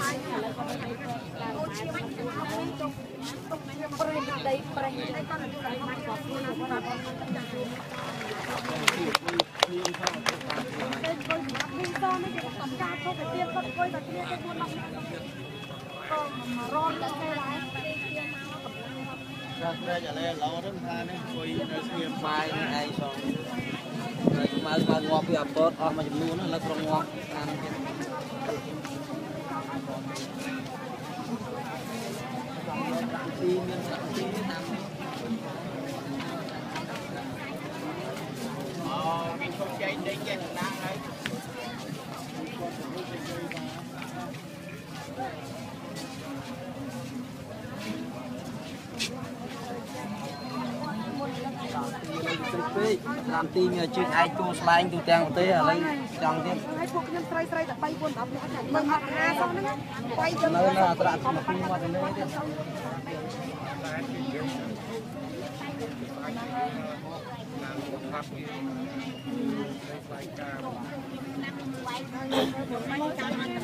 ប្រេងដីប្រេងដីក៏ប្រេងមកគាត់ខ្លួនគាត់អត់មានតនេះគេកំចាត់ទៅទៅទៀតគាត់គួយតែគ្នាទៅខ្លួនមកក៏មករត់ដល់គេដែរចាស់ត្រេកអាឡែឡោទៅថានេះអង្គុយនៅស្ងៀមបាយនេះឯងសងហើយខ្មៅខ្មៅងាប់ពីអពតអស់មួយចំនួនឥឡូវក្រុងងាប់តាមទៀត ទីមានសាក់ទីតាម អូគេឈប់ចែកដេកចេះណាស់ហើយ ទឹក ពេកតាមទីមានជើងឯកគោស្លែងទូទាំងប្រទេសឥឡូវចង់ទៀតហើយពួកខ្ញុំស្រីស្រីតែ3 4 10នាក់ចាមិនអត់ណាសោះហ្នឹងបាយទៅនៅនៅអត្រាទី2មកទៅលើទៀតម